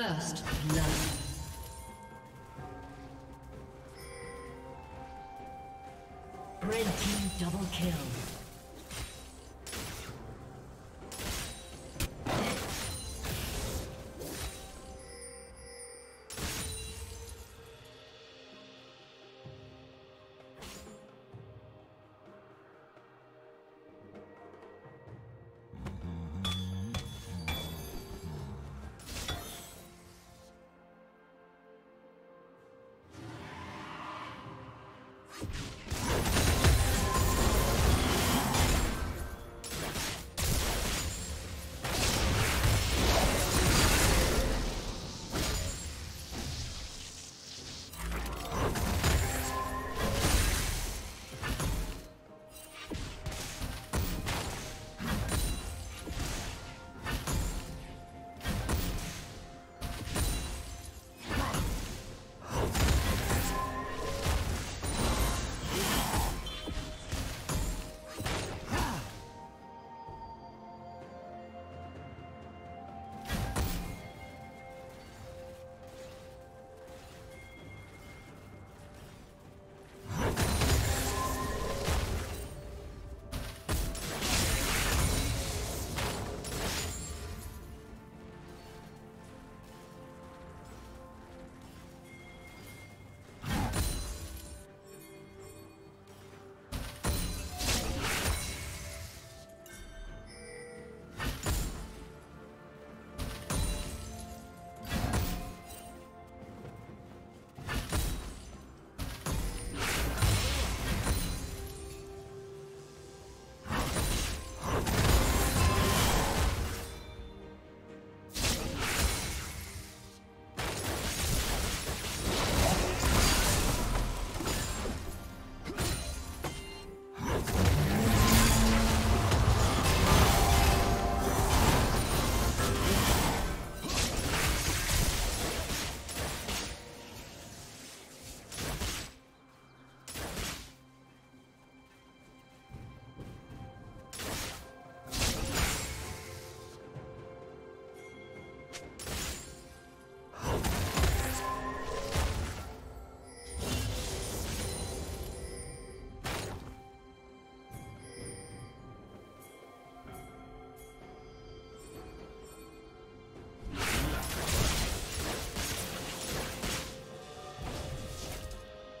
First blood. Red team double kill.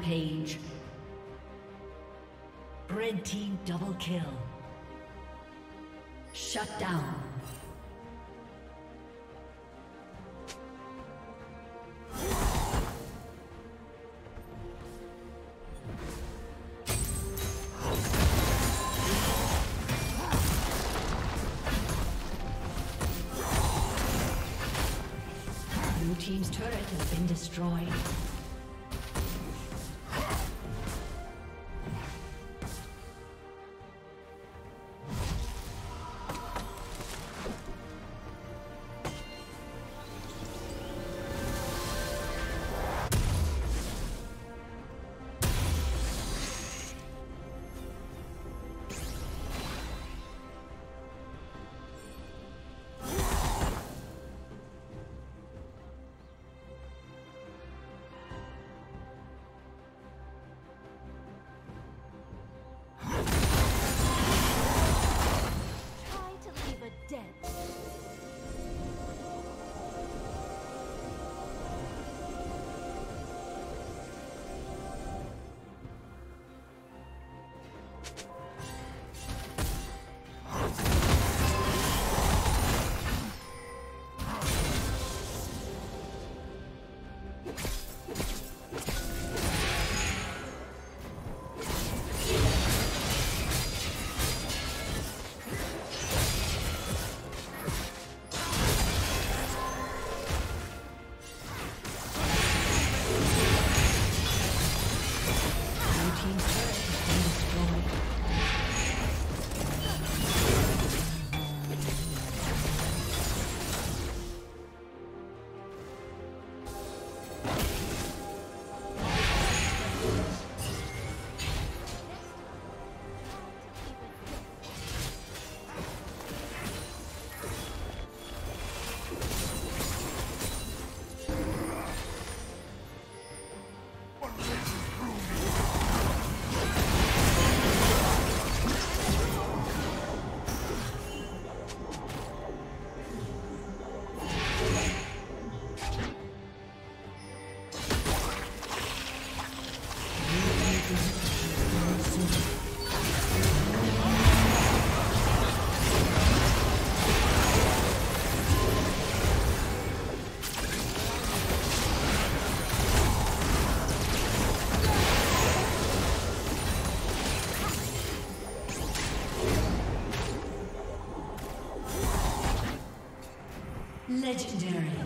Rampage. Red team double kill. Shut down. Blue team's turret has been destroyed. Legendary.